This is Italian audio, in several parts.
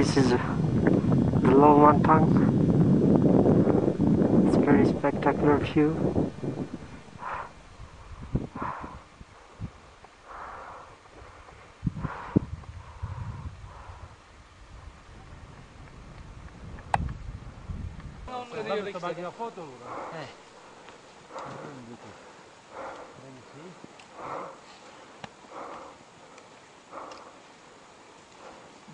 this is the low Wantang. It's very spectacular view. Hey.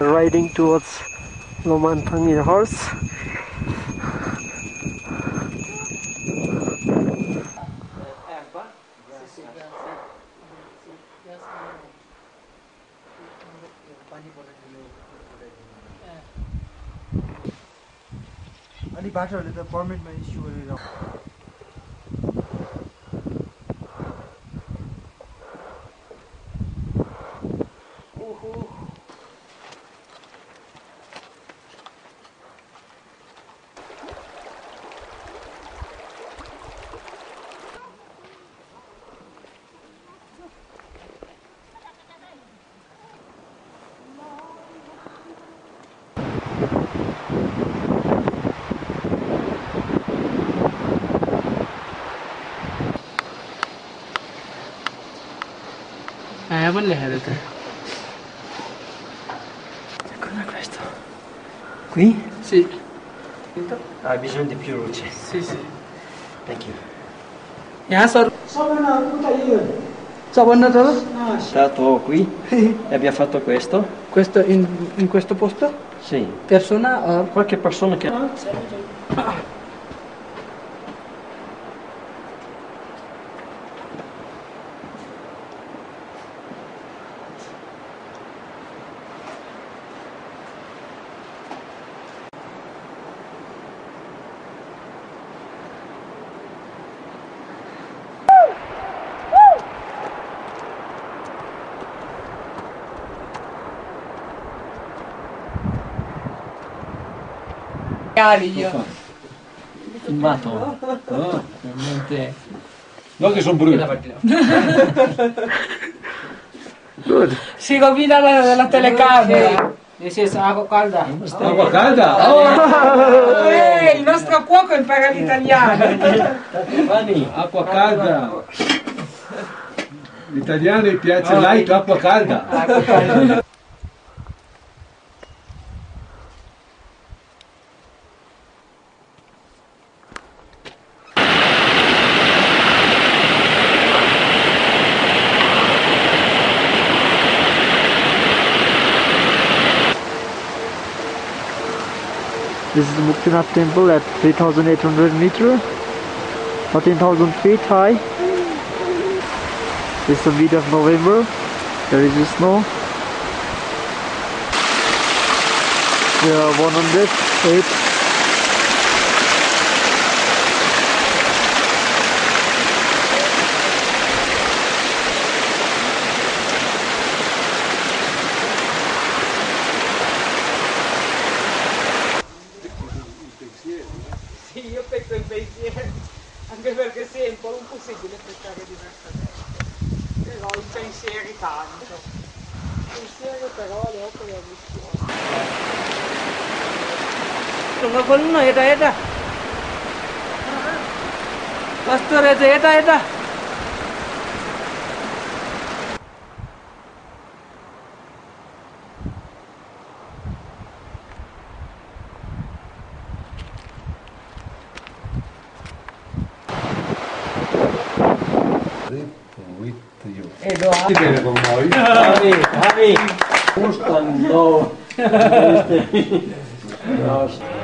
Riding towards Lomantang in a horse. Erba? अनि बाटोहरूले त पर्मिटमा इस्यु गरेर Eh, ma lei Cos'è questo? Qui? Sì, Ha bisogno di più luce. sì, sì. Thank you. यहाँ सर सबभन्दा तल Stato qui e abbiamo fatto questo. questo in, in questo posto Sì. persona or Qualche persona che... Io Filmato. veramente No che sono brutti. Good. si rovina la, la telecamera This is acqua calda. Acqua calda? Eh, il nostro cuoco impara l'italiano. Acqua calda. Gli italiani piace light acqua calda. This is the Muktinath temple at 3800 meter, 14,000 feet high. This is the mid of November. There is snow. There are 108 anche perché sì, è un po' impossibile pensare diversamente, però i pensieri tanto, pensieri però le opere avvissuono. Sono con noi, da, da. Ah. Bastore, da, da. no hay. Javi, Javi. Justo no.